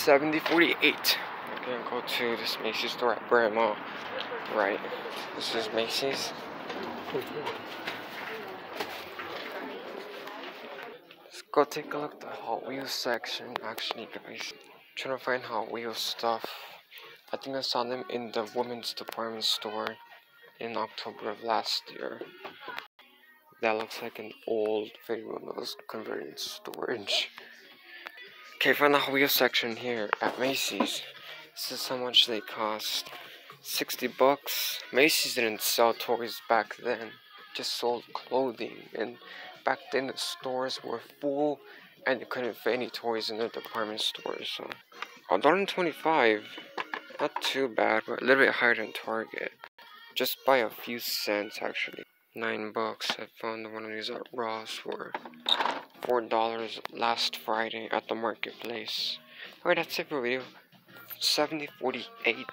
7048. We're gonna go to this Macy's store at Brea Mall. Right. This is Macy's. Let's go take a look at the Hot Wheels section. Actually, guys, trying to find Hot Wheels stuff. I think I saw them in the women's department store in October of last year. That looks like an old video that was converted storage. Okay, find the Hot Wheels section here at Macy's. This is how much they cost. 60 bucks. Macy's didn't sell toys back then, just sold clothing. And back then the stores were full and you couldn't fit any toys in the department stores. So, $1.25, not too bad, but a little bit higher than Target. Just by a few cents actually. Nine bucks. I found one of these at Ross for four dollars last Friday at the marketplace. Alright, that's it for video. 7048.